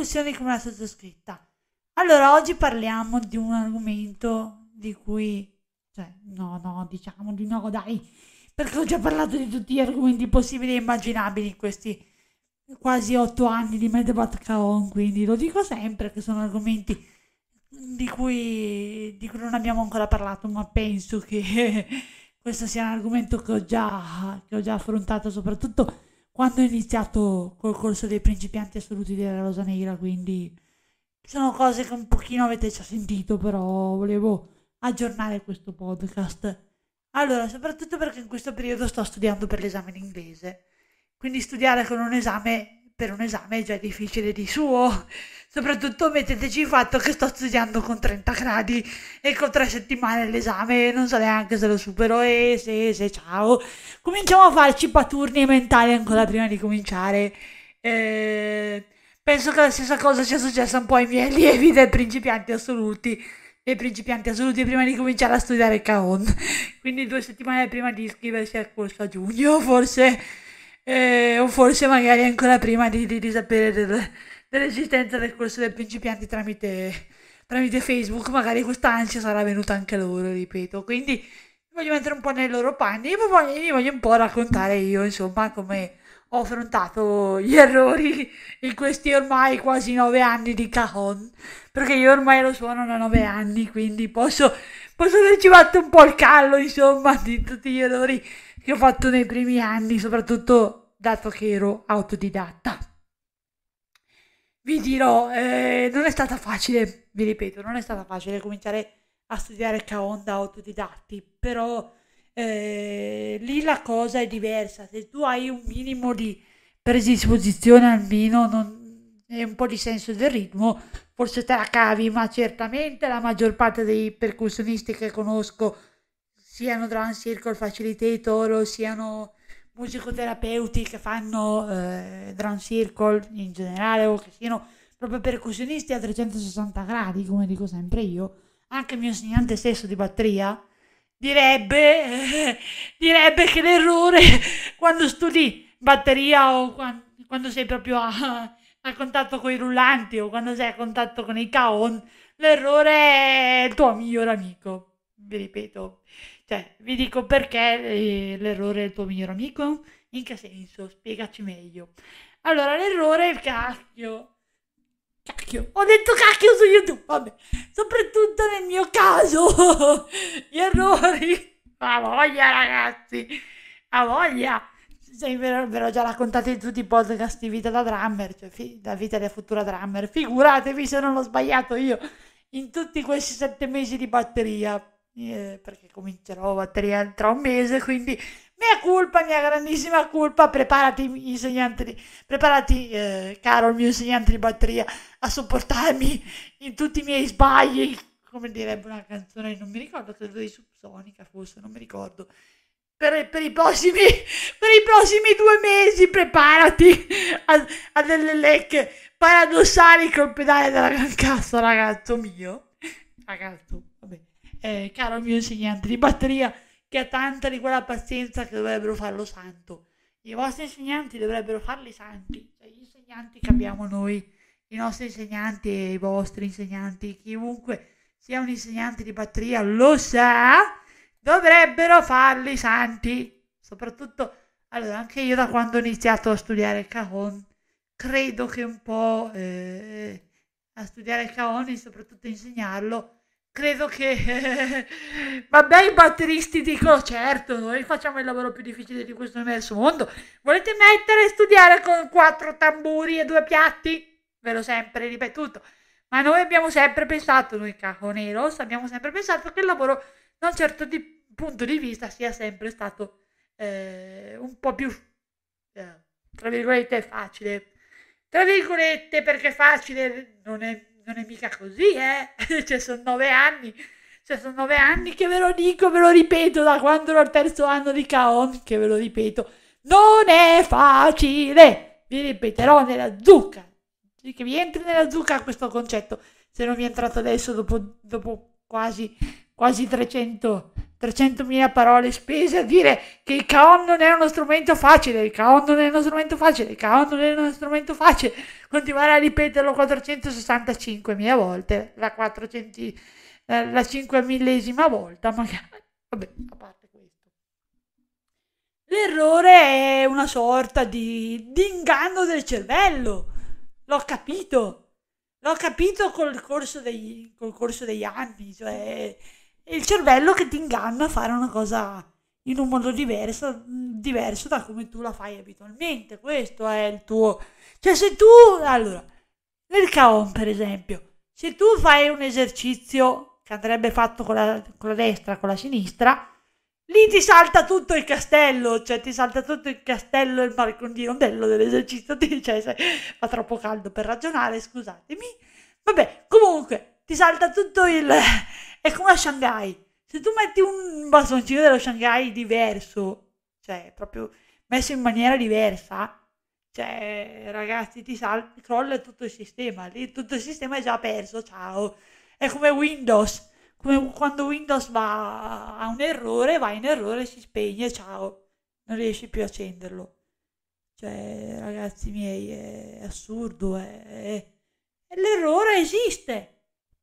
questioni come la sottoscritta. Allora, oggi parliamo di un argomento di cui... Cioè, no, no, diciamo di no, dai, perché ho già parlato di tutti gli argomenti possibili e immaginabili in questi quasi otto anni di Medbat Kaon, quindi lo dico sempre che sono argomenti di cui, di cui non abbiamo ancora parlato, ma penso che questo sia un argomento che ho già, che ho già affrontato soprattutto quando ho iniziato col corso dei principianti assoluti della Rosa Negra, quindi sono cose che un pochino avete già sentito, però volevo aggiornare questo podcast. Allora, soprattutto perché in questo periodo sto studiando per l'esame in inglese, quindi studiare con un esame per un esame già difficile di suo. Soprattutto metteteci il fatto che sto studiando con 30 gradi e con tre settimane l'esame non so neanche se lo supero e se, se ciao. Cominciamo a farci paturni mentali ancora prima di cominciare. Eh, penso che la stessa cosa sia successa un po' ai miei allievi dei principianti assoluti. Dei principianti assoluti prima di cominciare a studiare Caon. Quindi due settimane prima di iscriversi al corso a giugno, forse eh, o forse magari ancora prima di, di, di sapere del, dell'esistenza del corso dei principianti tramite, tramite Facebook, magari questa ansia sarà venuta anche loro, ripeto. Quindi voglio mettere un po' nei loro panni e vi voglio un po' raccontare io, insomma, come ho affrontato gli errori in questi ormai quasi nove anni di Cajon, perché io ormai lo suono da nove anni, quindi posso, posso averci fatto un po' il callo, insomma, di tutti gli errori che ho fatto nei primi anni, soprattutto dato che ero autodidatta. Vi dirò, eh, non è stata facile, vi ripeto, non è stata facile cominciare a studiare Kaon da autodidatti, però eh, lì la cosa è diversa. Se tu hai un minimo di predisposizione almeno non, e un po' di senso del ritmo, forse te la cavi, ma certamente la maggior parte dei percussionisti che conosco siano drum circle facilitator o siano musicoterapeuti che fanno eh, drum circle in generale o che siano proprio percussionisti a 360 gradi, come dico sempre io, anche il mio insegnante stesso di batteria direbbe, eh, direbbe che l'errore quando studi batteria o quando, quando sei proprio a, a, contatto con i rullanti o quando sei a contatto con i caon, l'errore è il tuo miglior amico. Vi ripeto, cioè, vi dico perché eh, l'errore è il tuo miglior amico? In che senso? Spiegaci meglio. Allora, l'errore è il cacchio. Cacchio, ho detto cacchio su YouTube, vabbè. Soprattutto nel mio caso, gli errori. A voglia, ragazzi. A voglia. Sì, ve, l'ho già raccontato in tutti i podcast di vita da drummer, cioè fi, da vita da futura drummer. Figuratevi se non ho sbagliato io in tutti questi sette mesi di batteria eh, perché comincerò batteria tra un mese, quindi mia colpa, mia grandissima colpa, preparati insegnante di, preparati eh, caro il mio insegnante di batteria a sopportarmi in tutti i miei sbagli, come direbbe una canzone, non mi ricordo, credo di Subsonica forse, non mi ricordo. Per, per, i prossimi, per i prossimi due mesi preparati a, a delle lecche paradossali col pedale della gran cassa, ragazzo mio. Ragazzo, vabbè eh, caro mio insegnante di batteria, che ha tanta di quella pazienza che dovrebbero farlo santo. I vostri insegnanti dovrebbero farli santi, cioè gli insegnanti che abbiamo noi, i nostri insegnanti e i vostri insegnanti, chiunque sia un insegnante di batteria lo sa, dovrebbero farli santi. Soprattutto, allora, anche io da quando ho iniziato a studiare Cajon, credo che un po' eh, a studiare Cajon e soprattutto insegnarlo, credo che vabbè i batteristi dicono certo noi facciamo il lavoro più difficile di questo immenso mondo. Volete mettere e studiare con quattro tamburi e due piatti? Ve l'ho sempre ripetuto. Ma noi abbiamo sempre pensato noi cajoneros abbiamo sempre pensato che il lavoro da un certo di, punto di vista sia sempre stato eh, un po' più eh, tra virgolette facile. Tra virgolette perché facile non è non è mica così, eh? cioè, sono nove anni. Cioè, sono nove anni che ve lo dico, ve lo ripeto da quando ero al terzo anno di Caon, che ve lo ripeto. Non è facile! Vi ripeterò nella zucca. Che vi entri nella zucca questo concetto. Se non vi è entrato adesso dopo, dopo quasi, quasi 300, 300.000 parole spese a dire che il caon non è uno strumento facile, il caon non è uno strumento facile, il caon non è uno strumento facile, continuare a ripeterlo 465.000 volte, la 400, eh, la 5.000esima volta magari, vabbè, a parte questo. L'errore è una sorta di, di inganno del cervello, l'ho capito, l'ho capito col corso, dei, col corso degli anni, cioè il cervello che ti inganna a fare una cosa in un modo diverso, diverso da come tu la fai abitualmente. Questo è il tuo... Cioè se tu... Allora, nel Kaon per esempio, se tu fai un esercizio che andrebbe fatto con la, con la destra, con la sinistra, lì ti salta tutto il castello, cioè ti salta tutto il castello il marcondino bello dell'esercizio, cioè fa troppo caldo per ragionare, scusatemi. Vabbè, comunque, ti salta tutto il è come a Shanghai. Se tu metti un bastoncino dello Shanghai diverso, cioè proprio messo in maniera diversa, cioè ragazzi ti sal- crolla tutto il sistema, lì tutto il sistema è già perso, ciao. È come Windows, come quando Windows va a un errore, va in errore, si spegne, ciao, non riesci più a accenderlo. Cioè, ragazzi miei, è assurdo, è... è... l'errore esiste.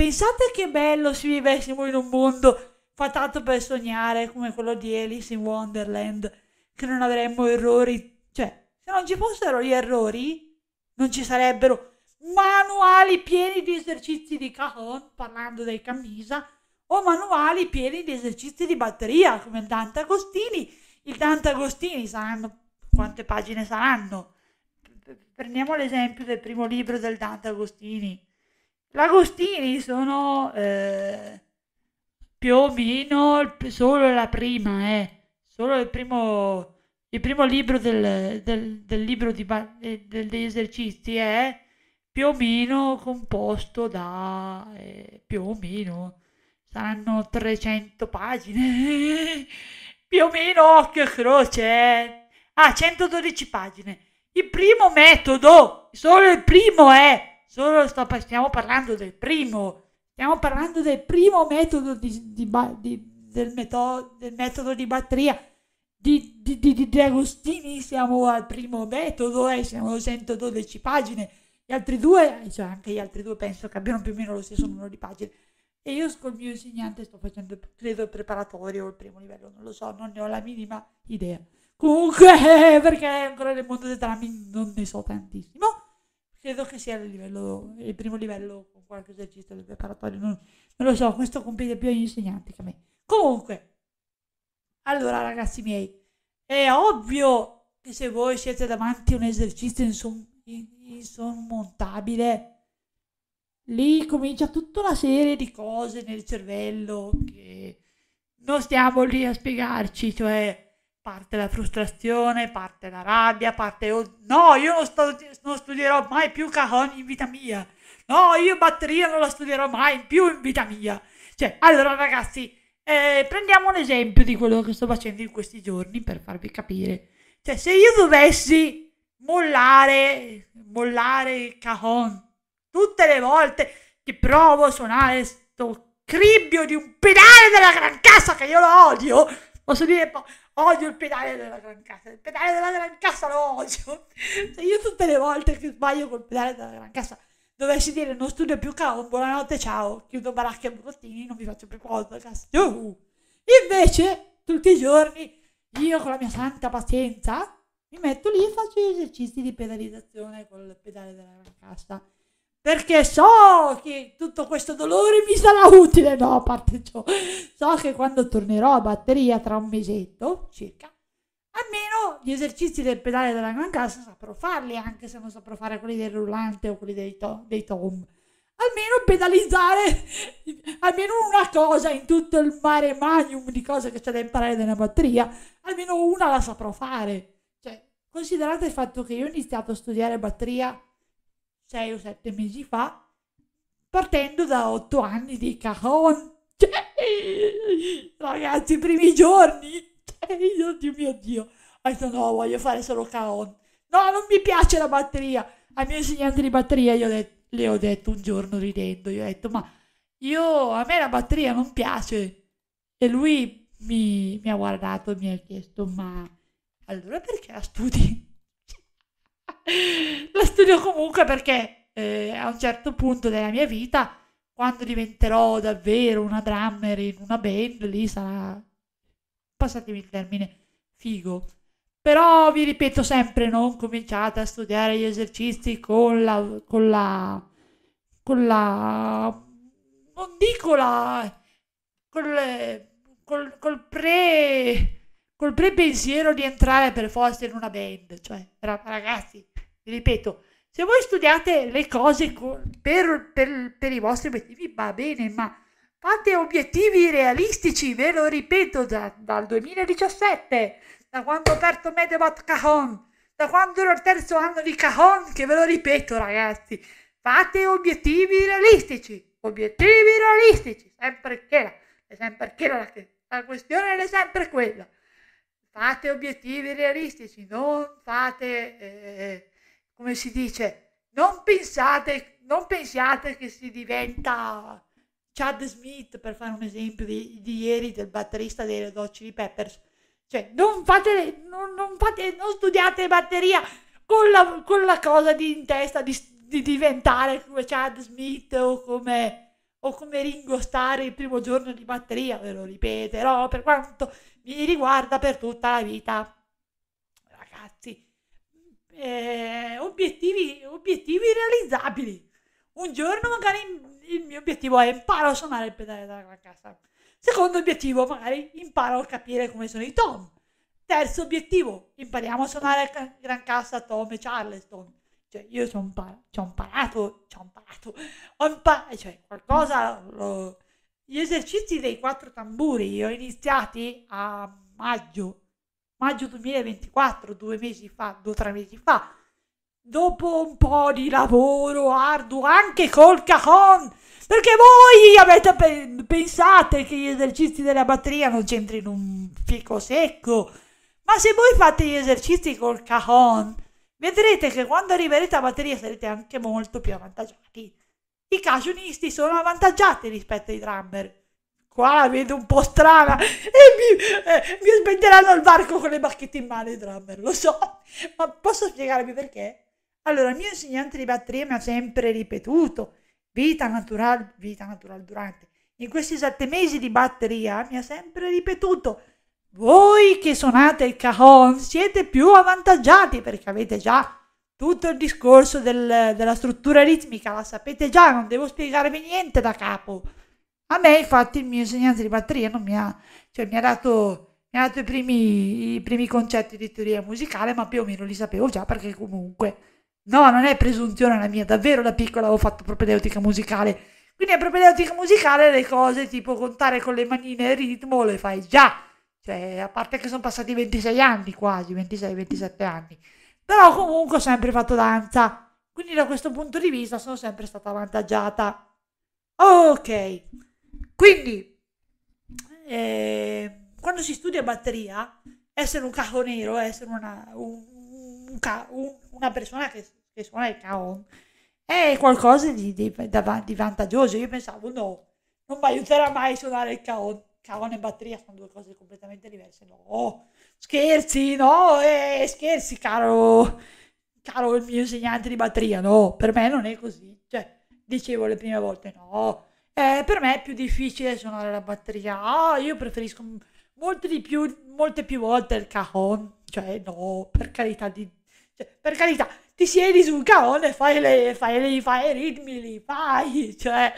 Pensate che bello se vivessimo in un mondo fatato per sognare come quello di Alice in Wonderland, che non avremmo errori. Cioè, se non ci fossero gli errori, non ci sarebbero manuali pieni di esercizi di cajon, parlando dei camisa, o manuali pieni di esercizi di batteria, come il Dante Agostini. Il Dante Agostini saranno... quante pagine saranno? Prendiamo l'esempio del primo libro del Dante Agostini L'Agostini sono eh, più o meno solo la prima, eh, solo il primo, il primo libro del, del, del libro di, del, degli esercizi è più o meno composto da eh, più o meno saranno 300 pagine più o meno occhio e croce eh. ah 112 pagine il primo metodo solo il primo è Solo sto, stiamo parlando del primo, stiamo parlando del primo metodo di, di, di, del, metodo, del, metodo di batteria di, di, Agostini. Siamo al primo metodo e eh, siamo a 112 pagine. Gli altri due, cioè anche gli altri due penso che abbiano più o meno lo stesso numero di pagine. E io col mio insegnante sto facendo, credo, il preparatorio o il primo livello, non lo so, non ne ho la minima idea. Comunque, perché ancora nel mondo dei trami non ne so tantissimo credo che sia il, livello, il primo livello con qualche esercizio del preparatorio, non, non lo so, questo compete più agli insegnanti che a me. Comunque, allora ragazzi miei, è ovvio che se voi siete davanti a un esercizio insormontabile, lì comincia tutta una serie di cose nel cervello che non stiamo lì a spiegarci, cioè parte la frustrazione, parte la rabbia, parte oh, no, io non, sto, non studierò mai più cajon in vita mia. No, io batteria non la studierò mai più in vita mia. Cioè, allora ragazzi, eh, prendiamo un esempio di quello che sto facendo in questi giorni per farvi capire. Cioè, se io dovessi mollare, mollare il cajon tutte le volte che provo a suonare sto cribbio di un pedale della gran cassa che io lo odio, posso dire, odio il pedale della gran cassa, il pedale della gran cassa lo odio. Se io tutte le volte che sbaglio col pedale della gran cassa dovessi dire non studio più cao, buonanotte, ciao, chiudo baracche e bruttini, non vi faccio più podcast. Uh. Invece, tutti i giorni, io con la mia santa pazienza, mi metto lì e faccio gli esercizi di pedalizzazione col pedale della gran cassa perché so che tutto questo dolore mi sarà utile. No, a parte ciò, so che quando tornerò a batteria tra un mesetto circa, almeno gli esercizi del pedale della gran cassa saprò farli, anche se non saprò fare quelli del rullante o quelli dei, to- dei tom. Almeno pedalizzare almeno una cosa in tutto il mare magnum di cose che c'è da imparare nella batteria, almeno una la saprò fare. Cioè, considerate il fatto che io ho iniziato a studiare batteria sei o sette mesi fa, partendo da otto anni di cajon. Cioè, ragazzi, i primi giorni, cioè, Dio mio Dio, ho detto no, voglio fare solo cajon. No, non mi piace la batteria. Al mio insegnante di batteria io det- le ho detto un giorno ridendo, io ho detto ma io, a me la batteria non piace. E lui mi, mi ha guardato e mi ha chiesto, ma allora perché la studi? la studio comunque perché eh, a un certo punto della mia vita, quando diventerò davvero una drummer in una band, lì sarà, passatemi il termine, figo. Però vi ripeto sempre, non cominciate a studiare gli esercizi con la, con la, con la, non dico la, col, col, col pre col pre-pensiero di entrare per forza in una band. Cioè, ragazzi, ripeto, se voi studiate le cose per, per, per, i vostri obiettivi va bene, ma fate obiettivi realistici, ve lo ripeto, da, dal 2017, da quando ho aperto Medebot Cajon, da quando ero al terzo anno di Cajon, che ve lo ripeto ragazzi, fate obiettivi realistici, obiettivi realistici, sempre quella, è sempre quella la, la questione è sempre quella. Fate obiettivi realistici, non fate, eh, come si dice, non pensate, non pensiate che si diventa Chad Smith, per fare un esempio di, di ieri del batterista dei Red Hot Chili Peppers. Cioè, non fate, non, non fate, non studiate batteria con la, con la cosa di, in testa di, di diventare come Chad Smith o come o come Ringo Starr il primo giorno di batteria, ve lo ripeterò per quanto mi riguarda per tutta la vita. Eh, obiettivi, obiettivi realizzabili. Un giorno magari il mio obiettivo è imparo a suonare il pedale della cassa. Secondo obiettivo, magari imparo a capire come sono i tom. Terzo obiettivo, impariamo a suonare gran cassa, tom e charleston. Cioè, io ci ho imparato, imparato, ci ho imparato, ho imparato, cioè, qualcosa lo, gli esercizi dei quattro tamburi li ho iniziati a maggio, maggio 2024, due mesi fa, due o tre mesi fa. Dopo un po' di lavoro arduo anche col cajon, perché voi avete pe- pensate che gli esercizi della batteria non c'entrino un fico secco. Ma se voi fate gli esercizi col cajon, vedrete che quando arriverete a batteria sarete anche molto più avvantaggiati i cajunisti sono avvantaggiati rispetto ai drummer. Qua la vedo un po' strana e mi, eh, mi smetteranno il barco con le bacchette in mano i drummer, lo so, ma posso spiegarvi perché? Allora, il mio insegnante di batteria mi ha sempre ripetuto, vita naturale, vita naturale durante. In questi sette mesi di batteria mi ha sempre ripetuto, voi che suonate il cajon siete più avvantaggiati perché avete già tutto il discorso del, della struttura ritmica la sapete già, non devo spiegarvi niente da capo. A me, infatti, il mio insegnante di batteria non mi ha, cioè, mi ha dato, mi ha dato i, primi, i primi concetti di teoria musicale, ma più o meno li sapevo già perché comunque. No, non è presunzione la mia, davvero da piccola avevo fatto propedeutica musicale. Quindi a propedeutica musicale le cose tipo contare con le manine il ritmo le fai già. Cioè, a parte che sono passati 26 anni quasi, 26-27 anni però comunque ho sempre fatto danza, quindi da questo punto di vista sono sempre stata avvantaggiata. Ok, quindi eh, quando si studia batteria, essere un cajonero, essere una, un, un, un, una persona che, che, suona il cajon, è qualcosa di, di, di, vantaggioso. Io pensavo, no, non mi aiuterà mai a suonare il cajon. Cajon e batteria sono due cose completamente diverse. No, Scherzi, no, eh, scherzi, caro, caro il mio insegnante di batteria, no, per me non è così. Cioè, dicevo le prime volte, no, eh, per me è più difficile suonare la batteria. Ah, io preferisco molte di più, molte più volte il cajon. Cioè, no, per carità di... Cioè, per carità, ti siedi sul cajon e fai, le, fai, le, fai i ritmi, li fai. Cioè,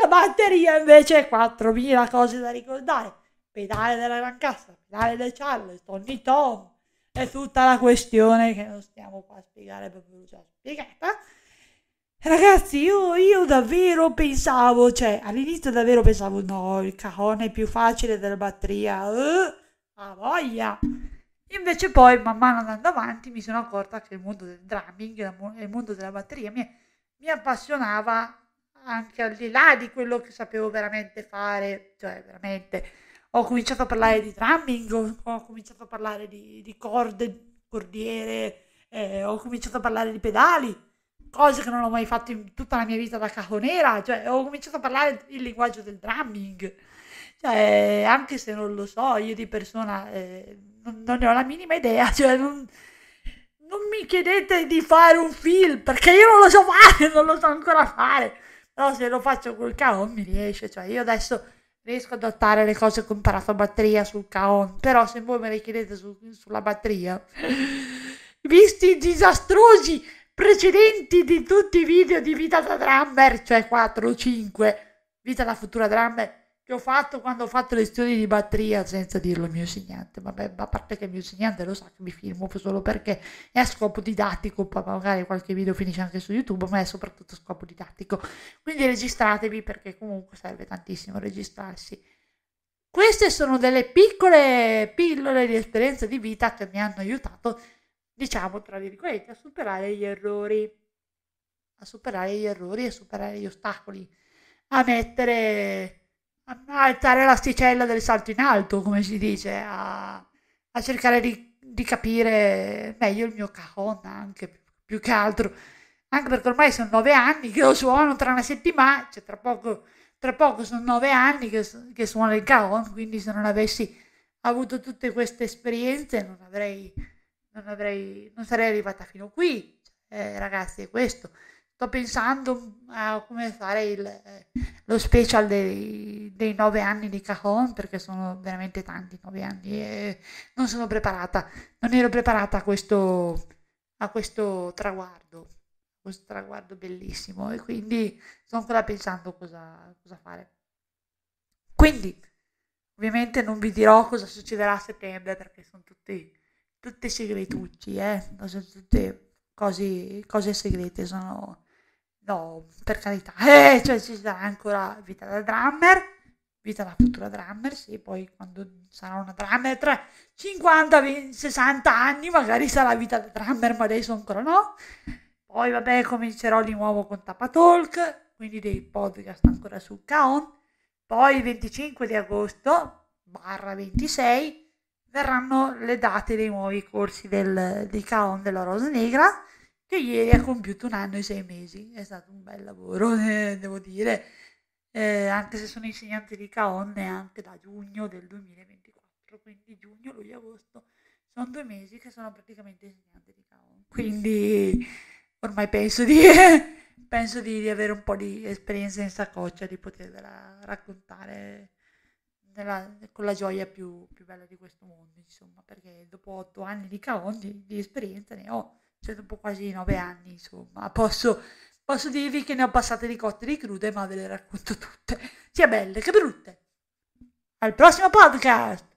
la batteria invece è 4.000 cose da ricordare pedale della Gran Cassa, pedale del Charleston, i Tom, è tutta la questione che non stiamo qua a spiegare proprio già spiegata. Ragazzi, io, io, davvero pensavo, cioè all'inizio davvero pensavo no, il cajone è più facile della batteria, uh, a voglia. Invece poi, man mano andando avanti, mi sono accorta che il mondo del drumming il mondo della batteria mi, mi appassionava anche al di là di quello che sapevo veramente fare, cioè veramente ho cominciato a parlare di drumming, ho, ho cominciato a parlare di, di corde, cordiere, eh, ho cominciato a parlare di pedali. Cose che non ho mai fatto in tutta la mia vita da cajonera, cioè ho cominciato a parlare il linguaggio del drumming, cioè anche se non lo so, io di persona eh, non, non, ne ho la minima idea, cioè non, non mi chiedete di fare un film perché io non lo so fare, non lo so ancora fare, però se lo faccio col cajon mi riesce, cioè io adesso riesco ad adattare le cose che ho a batteria sul cajon, però se voi me le chiedete su, sulla batteria, visti disastrosi precedenti di tutti i video di vita da drummer, cioè 4 o 5, vita da futura drummer, che ho fatto quando ho fatto lezioni di batteria senza dirlo al mio insegnante. Vabbè, a parte che il mio insegnante lo sa che mi filmo solo perché è a scopo didattico, magari qualche video finisce anche su YouTube, ma è soprattutto a scopo didattico. Quindi registratevi perché comunque serve tantissimo registrarsi. Queste sono delle piccole pillole di esperienza di vita che mi hanno aiutato diciamo, tra virgolette, a superare gli errori, a superare gli errori, a superare gli ostacoli, a mettere, a alzare l'asticella del salto in alto, come si dice, a, a cercare di, di, capire meglio il mio cajon anche, più, più che altro, anche perché ormai sono nove anni che lo suono tra una settimana, cioè tra poco, tra poco sono nove anni che, che suono il cajon, quindi se non avessi avuto tutte queste esperienze non avrei non, avrei, non sarei arrivata fino qui. Eh, ragazzi, è questo. Sto pensando a come fare il, eh, lo special dei, dei, nove anni di Cajon perché sono veramente tanti nove anni e non sono preparata, non ero preparata a questo, a questo traguardo, questo traguardo bellissimo e quindi sto ancora pensando cosa, cosa fare. Quindi, ovviamente non vi dirò cosa succederà a settembre perché sono tutti tutte segretucci, eh? Sono tutte cose, cose segrete, sono... No, per carità, eh, cioè ci sarà ancora vita da drummer, vita da futura drummer, sì, poi quando sarà una drummer tra 50, 20, 60 anni magari sarà vita da drummer, ma adesso ancora no. Poi vabbè comincerò di nuovo con Tapatalk, quindi dei podcast ancora sul Kaon. Poi il 25 di agosto, barra 26, verranno le date dei nuovi corsi del, di Caon della Rosa Negra che ieri ha compiuto un anno e sei mesi. È stato un bel lavoro, eh, devo dire, eh, anche se sono insegnante di Caon neanche da giugno del 2024, quindi giugno, luglio, agosto, sono due mesi che sono praticamente insegnante di Caon. Quindi ormai penso di, penso di, di avere un po' di esperienza in saccoccia, di potervela raccontare nella, con la gioia più, più, bella di questo mondo, insomma, perché dopo otto anni di Caon di, esperienza ne ho, cioè dopo quasi nove anni, insomma, posso, posso dirvi che ne ho passate di cotte e di crude, ma ve le racconto tutte, sia belle che brutte. Al prossimo podcast!